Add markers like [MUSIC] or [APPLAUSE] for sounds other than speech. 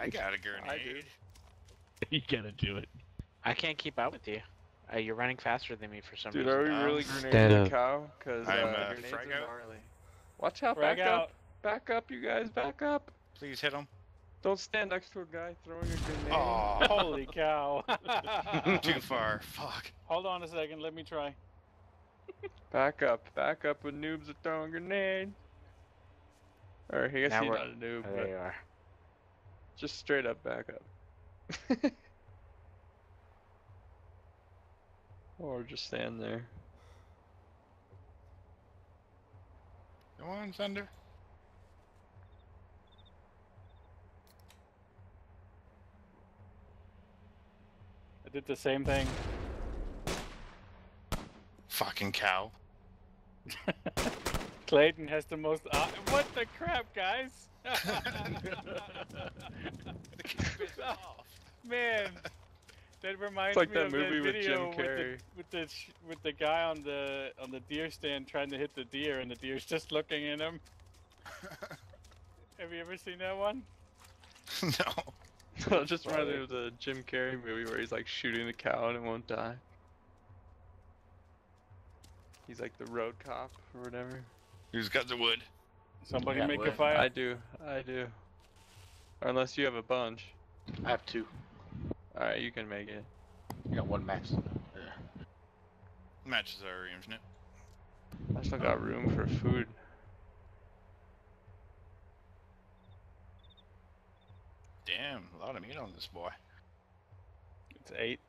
I got a grenade. [LAUGHS] you gotta do it. I can't keep up with you. Uh, you're running faster than me for some Dude, reason. are we really Stand grenading the cow? Cause I'm, uh, uh, grenades frag are out. gnarly. Watch out! Frag back out. up! Back up, you guys! Back up! Please hit him. Don't stand next to a guy throwing a grenade. Oh, [LAUGHS] Holy cow. [LAUGHS] too far. Fuck. Hold on a second, let me try. Back up! Back up! When noobs are throwing grenades. Or I guess Now he's not a noob, there you but are. Just straight up back up. [LAUGHS] or just stand there. Go on, Thunder. I did the same thing. Fucking cow. [LAUGHS] Clayton has the most. Uh, what the crap, guys? The cow is off. Man, that reminds like me that of movie that with video Jim Carrey. with the with the, with the guy on the on the deer stand trying to hit the deer, and the deer's just looking at him. [LAUGHS] Have you ever seen that one? [LAUGHS] no. [LAUGHS] it just reminded me of the Jim Carrey movie where he's like shooting a cow and it won't die. He's like the road cop or whatever. Who's got the wood? Somebody Yeah, make a fire. I do, I do. Or unless you have a bunch. I have two. Alright, you can make it. You got one match. Yeah. Matches our arrangement. I still got room for food. Damn, a lot of meat on this boy. It's eight.